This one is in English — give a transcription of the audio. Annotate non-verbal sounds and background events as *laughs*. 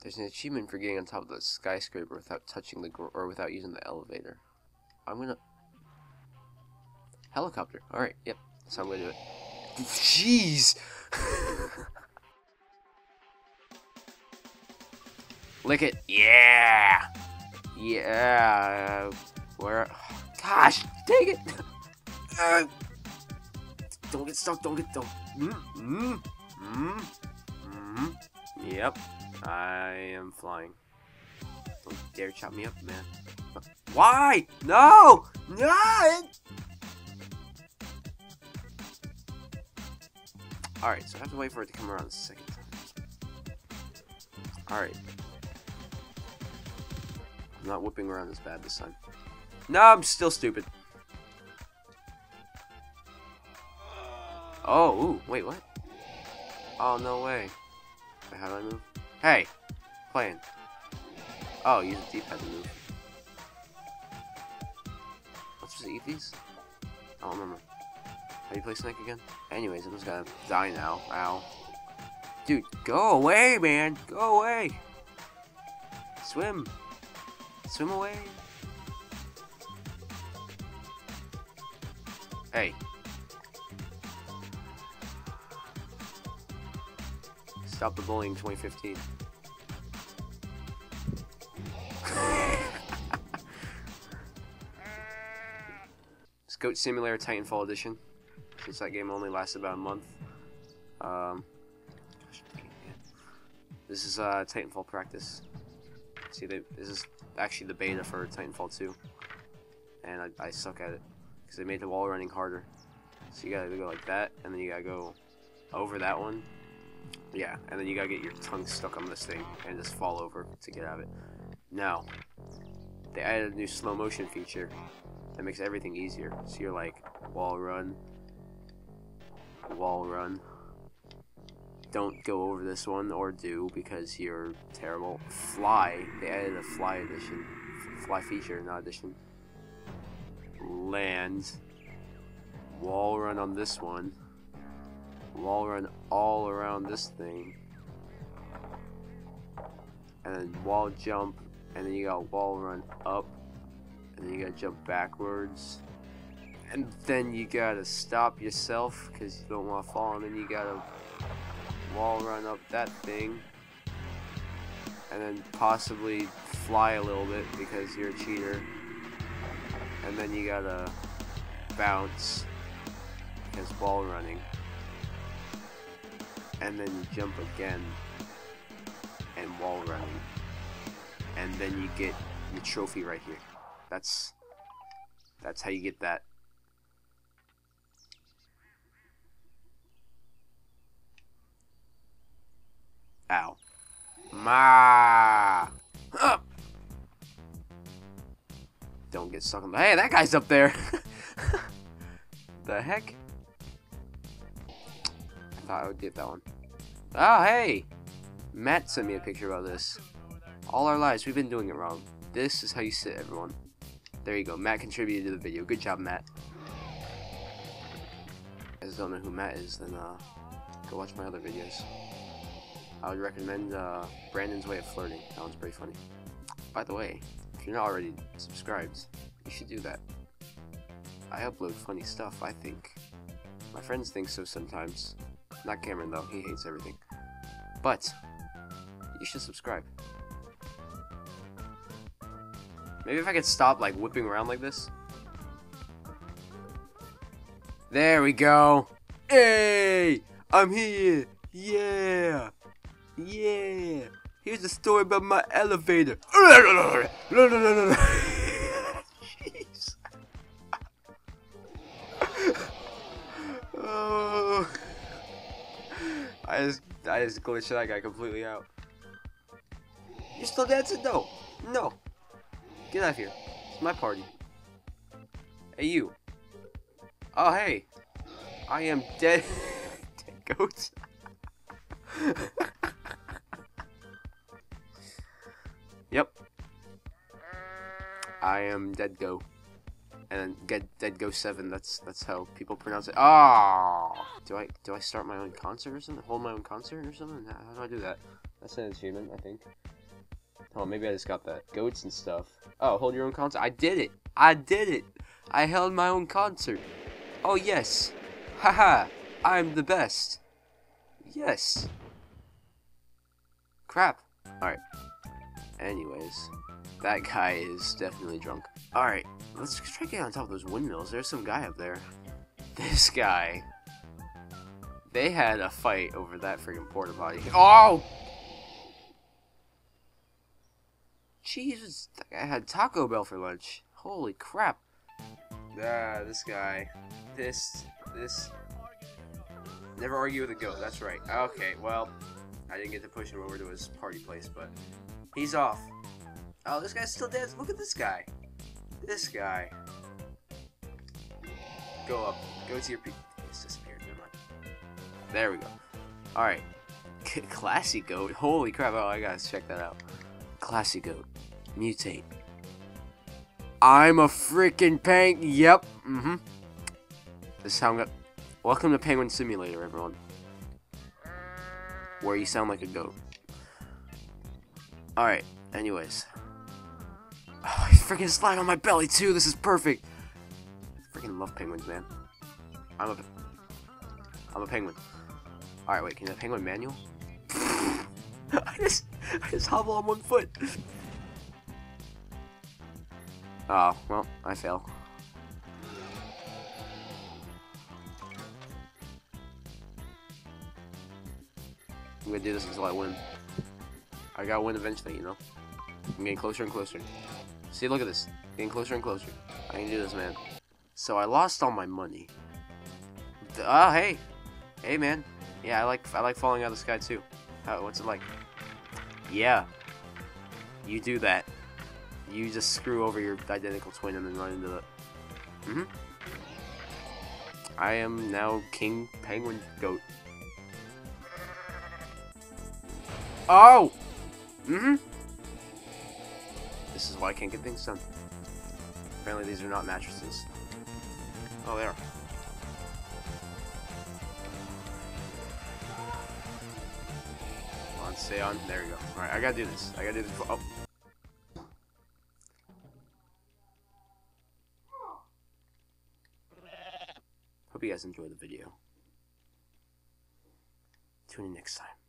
There's an achievement for getting on top of the skyscraper without touching the gr or without using the elevator. I'm gonna helicopter. All right, yep, how I'm gonna do it. Jeez. *laughs* Lick it. Yeah. Yeah. Where? Gosh, dang it. Uh, *laughs* don't get stuck. Don't get. Don't. Mm, mm, mm, mm. Yep. I am flying. Don't dare chop me up, man. Why? No! No! Alright, so I have to wait for it to come around a second time. Alright. I'm not whipping around as bad this time. No, I'm still stupid. Oh, ooh, wait, what? Oh, no way. Wait, how do I move? Hey! Playing. Oh, use the D-pad move. Let's just eat these? I don't remember. How do you play Snake again? Anyways, I'm just gonna die now. Ow. Dude, go away, man! Go away! Swim! Swim away! Hey. Stop the bullying 2015. it's *laughs* Goat Simulator Titanfall Edition. Since that game only lasted about a month. Um, this is uh, Titanfall practice. See, they, this is actually the beta for Titanfall 2. And I, I suck at it. Because they made the wall running harder. So you gotta go like that, and then you gotta go over that one. Yeah, and then you gotta get your tongue stuck on this thing and just fall over to get out of it. Now, they added a new slow motion feature that makes everything easier. So you're like, wall run, wall run. Don't go over this one, or do, because you're terrible. Fly, they added a fly edition. Fly feature, not edition. Land. Wall run on this one. Wall run all around this thing. And then wall jump, and then you got wall run up, and then you gotta jump backwards. And then you gotta stop yourself because you don't want to fall, and then you gotta wall run up that thing. And then possibly fly a little bit because you're a cheater. And then you gotta bounce because wall running. And then you jump again and wall running. And then you get your trophy right here. That's that's how you get that. Ow. Ma. Up. Don't get stuck on the. Hey, that guy's up there. *laughs* the heck? I thought I would get that one. Oh, hey! Matt sent me a picture about this. All our lives, we've been doing it wrong. This is how you sit, everyone. There you go. Matt contributed to the video. Good job, Matt. If you guys don't know who Matt is, then uh, go watch my other videos. I would recommend uh, Brandon's Way of Flirting. That one's pretty funny. By the way, if you're not already subscribed, you should do that. I upload funny stuff, I think. My friends think so sometimes. Not Cameron, though. He hates everything. But, you should subscribe. Maybe if I could stop, like, whipping around like this. There we go. Hey! I'm here! Yeah! Yeah! Here's the story about my elevator. *laughs* I just, I just glitched that guy completely out. You're still dancing? No. No. Get out of here. It's my party. Hey, you. Oh, hey. I am dead. *laughs* dead goat. *laughs* yep. I am Dead Go. And then get Dead Go Seven. That's that's how people pronounce it. Oh, do I do I start my own concert or something? Hold my own concert or something? How, how do I do that? That's an achievement, I think. Oh, maybe I just got that. Goats and stuff. Oh, hold your own concert. I did it. I did it. I held my own concert. Oh, yes. Haha. I'm the best. Yes. Crap. Alright. Anyways, that guy is definitely drunk. Alright, let's try to get on top of those windmills. There's some guy up there. This guy. They had a fight over that freaking porta potty. Oh! Jesus, guy had Taco Bell for lunch. Holy crap. Ah, this guy. This, this. Never argue with a goat, that's right. Okay, well, I didn't get to push him over to his party place, but he's off. Oh, this guy's still dead. Look at this guy. This guy. Go up. Go to your peak. It's disappeared. Never mind. There we go. Alright. Classy goat. Holy crap. Oh, I gotta check that out. Classy goat. Mutate. I'm a freaking peng. Yep. Mm hmm. This is how I'm gonna. Welcome to Penguin Simulator, everyone. Where you sound like a goat. Alright, anyways. Freaking slide on my belly too. This is perfect. I freaking love penguins, man. I'm a, I'm a penguin. All right, wait. Can you penguin manual? *laughs* I just, I just hobble on one foot. Oh well, I fail. I'm gonna do this until I win. I gotta win eventually, you know. I'm getting closer and closer. See, look at this. Getting closer and closer. I can do this, man. So I lost all my money. Oh, hey. Hey, man. Yeah, I like I like falling out of the sky, too. How, what's it like? Yeah. You do that. You just screw over your identical twin and then run into the... Mm-hmm. I am now King Penguin Goat. Oh! Mm-hmm. This is why I can't get things done. Apparently these are not mattresses. Oh, they are. Come on, stay on. There we go. Alright, I gotta do this. I gotta do this. Oh. Hope you guys enjoyed the video. Tune in next time.